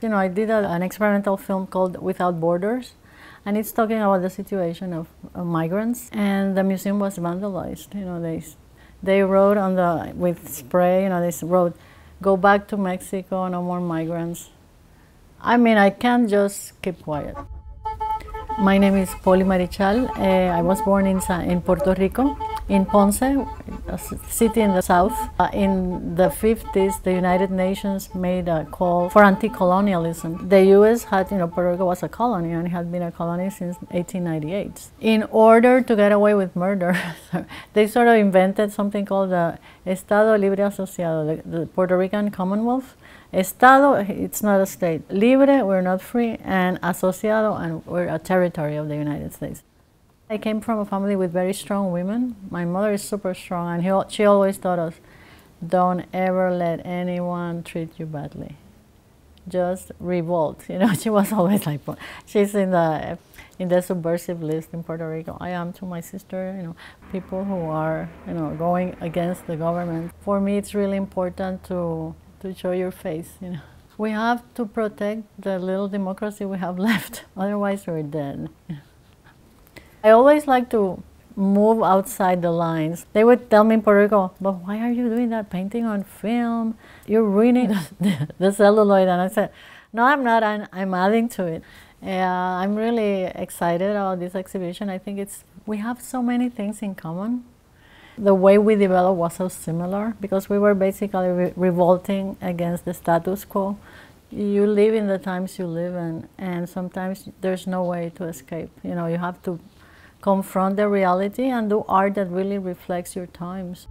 You know, I did a, an experimental film called Without Borders, and it's talking about the situation of, of, migrants. And the museum was vandalized. You know, they they wrote on the with spray. You know, they wrote, "Go back to Mexico. No more migrants." I mean, I can't just keep quiet. My name is Poli Marichal. Uh, I was born in, in Puerto Rico, in Ponce, a city in the south. Uh, in the 50s, the United Nations made a call for anti-colonialism. The U.S. had, you know, Puerto Rico was a colony and had been a colony since 1898. In order to get away with murder, they sort of invented something called the Estado Libre Asociado, the, the Puerto Rican Commonwealth, Estado, it's not a state. Libre, we're not free, and asociado, and we're a territory of the United States. I came from a family with very strong women. My mother is super strong, and he, she always taught us, don't ever let anyone treat you badly. Just revolt. You know, she was always like, she's in the in the subversive list in Puerto Rico. I am to my sister, you know, people who are, you know, going against the government. For me, it's really important to to show your face, you know. We have to protect the little democracy we have left, otherwise we're dead. I always like to move outside the lines. They would tell me in Puerto Rico, but why are you doing that painting on film? You're ruining the, the celluloid. And I said, no, I'm not. I'm, I'm adding to it. Uh, I'm really excited about this exhibition. I think it's we have so many things in common the way we developed was so similar because we were basically re revolting against the status quo. You live in the times you live in, and sometimes there's no way to escape. You know, you have to confront the reality and do art that really reflects your times.